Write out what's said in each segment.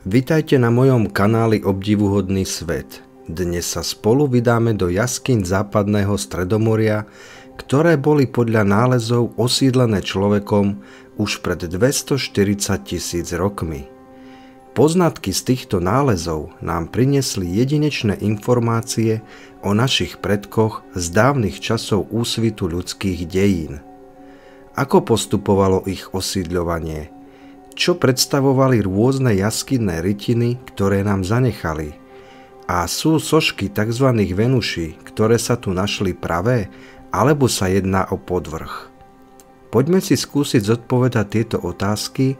Vitajte na mojom kanáli Obdivuhodný svet. Dnes sa spolu vydáme do jaskyn západného Stredomoria, ktoré boli podľa nálezov osídlené človekom už pred 240 tisíc rokmi. Poznatky z týchto nálezov nám priniesli jedinečné informácie o našich predkoch z dávnych časov úsvitu ľudských dejín. Ako postupovalo ich osídľovanie – čo predstavovali rôzne jaskinné rytiny, ktoré nám zanechali. A sú sošky tzv. Venuší, ktoré sa tu našli pravé, alebo sa jedná o podvrh. Poďme si skúsiť zodpovedať tieto otázky,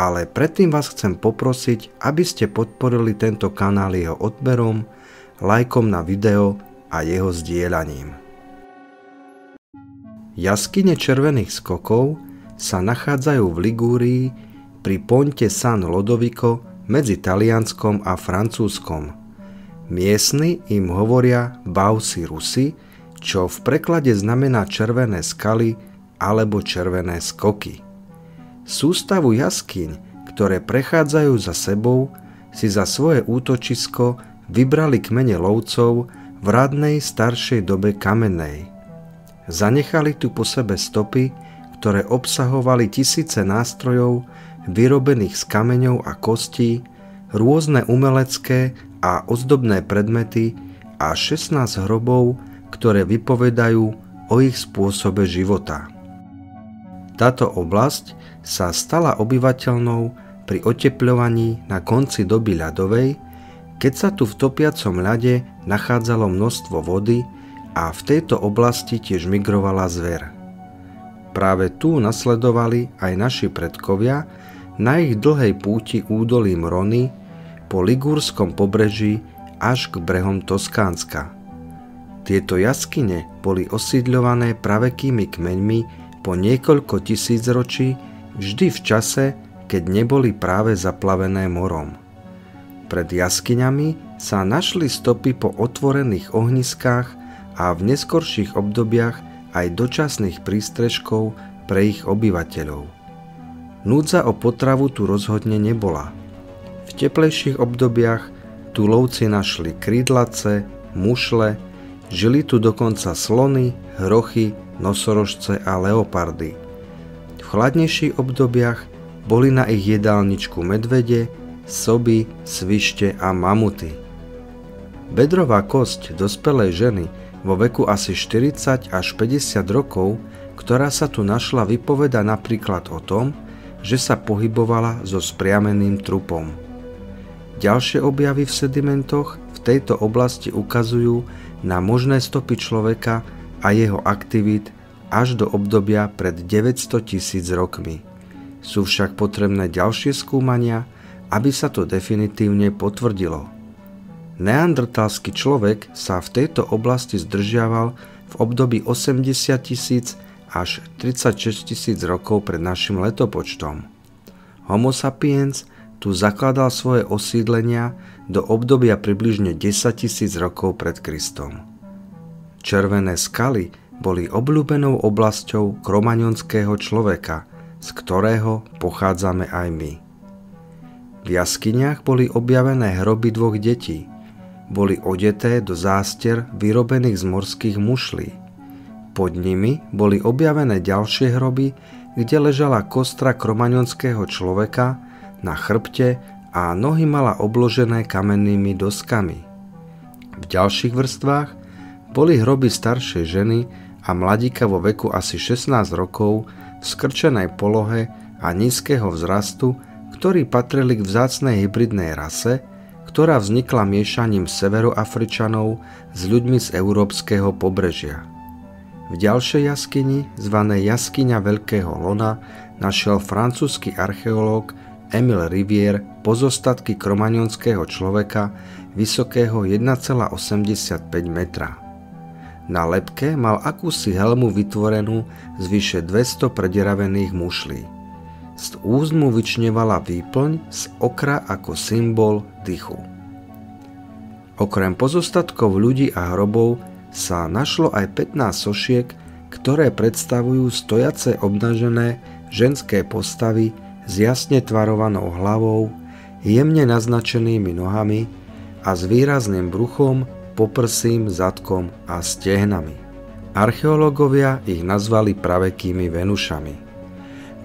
ale predtým vás chcem poprosiť, aby ste podporili tento kanál jeho odberom, lajkom na video a jeho zdieľaním. Jaskyne červených skokov sa nachádzajú v Ligúrii pri ponte San Lodovico medzi Talianskom a Francúzskom. Miestni im hovoria Bausi Rusi, čo v preklade znamená červené skaly alebo červené skoky. Sústavu jaskyň, ktoré prechádzajú za sebou, si za svoje útočisko vybrali kmene lovcov v radnej staršej dobe kamennej. Zanechali tu po sebe stopy, ktoré obsahovali tisíce nástrojov, vyrobených z kameňov a kostí, rôzne umelecké a ozdobné predmety a 16 hrobov, ktoré vypovedajú o ich spôsobe života. Táto oblasť sa stala obyvateľnou pri otepľovaní na konci doby ľadovej, keď sa tu v topiacom ľade nachádzalo množstvo vody a v tejto oblasti tiež migrovala zver. Práve tu nasledovali aj naši predkovia na ich dlhej púti údolím Rony po Ligúrskom pobreží až k brehom Toskánska. Tieto jaskyne boli osídľované pravekými kmeňmi po niekoľko tisíc ročí vždy v čase, keď neboli práve zaplavené morom. Pred jaskyňami sa našli stopy po otvorených ohniskách a v neskorších obdobiach aj dočasných prístrežkov pre ich obyvateľov. Núdza o potravu tu rozhodne nebola. V teplejších obdobiach tu lovci našli krídlace, mušle, žili tu dokonca slony, hrochy, nosorožce a leopardy. V chladnejších obdobiach boli na ich jedálničku medvede, soby, svište a mamuty. Bedrová kosť dospelej ženy vo veku asi 40 až 50 rokov, ktorá sa tu našla, vypoveda napríklad o tom, že sa pohybovala so spriameným trupom. Ďalšie objavy v sedimentoch v tejto oblasti ukazujú na možné stopy človeka a jeho aktivít až do obdobia pred 900 tisíc rokmi. Sú však potrebné ďalšie skúmania, aby sa to definitívne potvrdilo. Neandertalský človek sa v tejto oblasti zdržiaval v období 80 tisíc až 36 tisíc rokov pred našim letopočtom. Homo sapiens tu zakladal svoje osídlenia do obdobia približne 10 tisíc rokov pred Kristom. Červené skaly boli obľúbenou oblasťou kromaňonského človeka, z ktorého pochádzame aj my. V jaskyniach boli objavené hroby dvoch detí. Boli odeté do zástier vyrobených z morských mušlí. Pod nimi boli objavené ďalšie hroby, kde ležala kostra kromaňonského človeka na chrbte a nohy mala obložené kamennými doskami. V ďalších vrstvách boli hroby staršej ženy a mladíka vo veku asi 16 rokov v skrčenej polohe a nízkeho vzrastu, ktorí patrili k vzácnej hybridnej rase, ktorá vznikla miešaním severoafričanov s ľuďmi z európskeho pobrežia. V ďalšej jaskyni, zvanej jaskyňa Veľkého Lona, našiel francúzsky archeológ Emil Rivier pozostatky kromaňonského človeka vysokého 1,85 metra. Na lepke mal akúsi helmu vytvorenú z vyše 200 prederavených mušlí. Z úst mu vyčnevala výplň z okra ako symbol dychu. Okrem pozostatkov ľudí a hrobov sa našlo aj 15 sošiek, ktoré predstavujú stojace obnažené ženské postavy s jasne tvarovanou hlavou, jemne naznačenými nohami a s výrazným bruchom, poprsím, zadkom a stehnami. Archeológovia ich nazvali pravekými Venušami.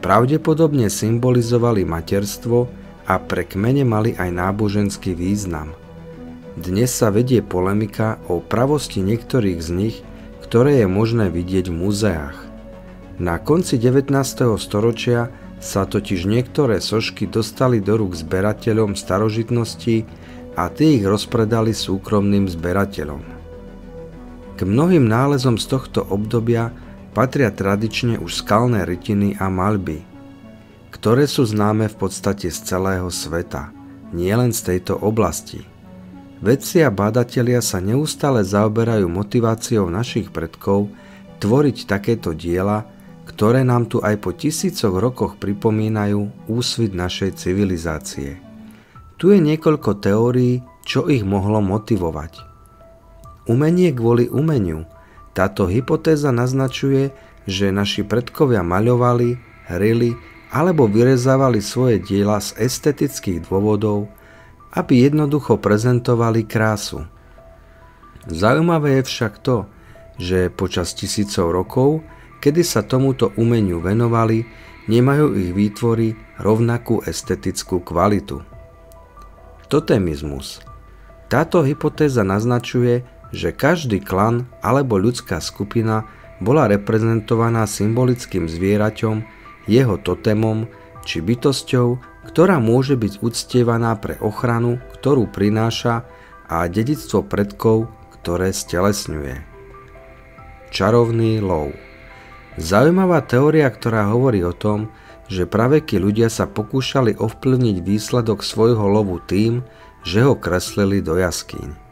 Pravdepodobne symbolizovali materstvo a pre kmene mali aj náboženský význam. Dnes sa vedie polemika o pravosti niektorých z nich, ktoré je možné vidieť v muzeách. Na konci 19. storočia sa totiž niektoré sošky dostali do rúk zberateľom starožitností a tí ich rozpredali súkromným zberateľom. K mnohým nálezom z tohto obdobia patria tradične už skalné rytiny a malby, ktoré sú známe v podstate z celého sveta, nielen z tejto oblasti. Vedci a bádatelia sa neustále zaoberajú motiváciou našich predkov tvoriť takéto diela, ktoré nám tu aj po tisícoch rokoch pripomínajú úsvit našej civilizácie. Tu je niekoľko teórií, čo ich mohlo motivovať. Umenie kvôli umeniu. Táto hypotéza naznačuje, že naši predkovia maľovali, hrili alebo vyrezávali svoje diela z estetických dôvodov, aby jednoducho prezentovali krásu. Zaujímavé je však to, že počas tisícov rokov kedy sa tomuto umeniu venovali, nemajú ich výtvory rovnakú estetickú kvalitu. Totemizmus. Táto hypotéza naznačuje, že každý klan alebo ľudská skupina bola reprezentovaná symbolickým zvieraťom, jeho totemom či bytosťou, ktorá môže byť uctievaná pre ochranu, ktorú prináša a dedictvo predkov, ktoré stelesňuje. Čarovný lov Zaujímavá teória, ktorá hovorí o tom, že praveky ľudia sa pokúšali ovplyvniť výsledok svojho lovu tým, že ho kreslili do jaskýň.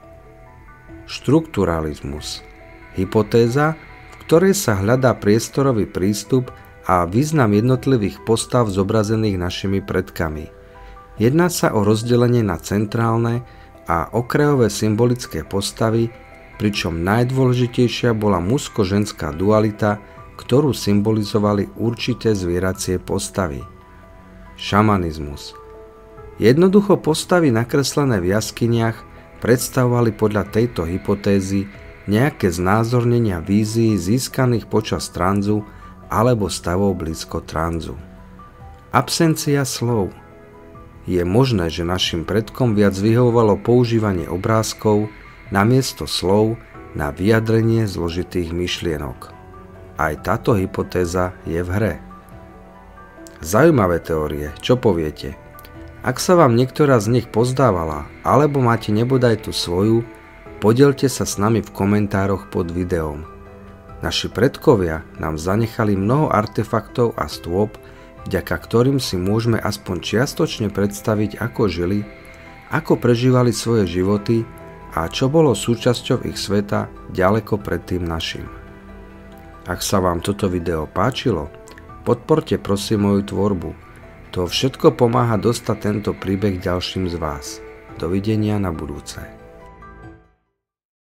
Štrukturalizmus Hypotéza, v ktorej sa hľadá priestorový prístup a význam jednotlivých postav zobrazených našimi predkami. Jedná sa o rozdelenie na centrálne a okrajové symbolické postavy, pričom najdôležitejšia bola mužsko-ženská dualita – ktorú symbolizovali určité zvieracie postavy. Šamanizmus Jednoducho postavy nakreslené v jaskyniach predstavovali podľa tejto hypotézy nejaké znázornenia vízií získaných počas tranzu alebo stavov blízko tranzu. Absencia slov Je možné, že našim predkom viac vyhovovalo používanie obrázkov namiesto slov na vyjadrenie zložitých myšlienok. Aj táto hypotéza je v hre. Zaujímavé teórie, čo poviete? Ak sa vám niektorá z nich pozdávala, alebo máte nebodaj tú svoju, podielte sa s nami v komentároch pod videom. Naši predkovia nám zanechali mnoho artefaktov a stôp, vďaka ktorým si môžeme aspoň čiastočne predstaviť, ako žili, ako prežívali svoje životy a čo bolo súčasťou ich sveta ďaleko pred tým našim. Ak sa vám toto video páčilo, podporte prosím moju tvorbu. To všetko pomáha dostať tento príbeh ďalším z vás. Dovidenia na budúce.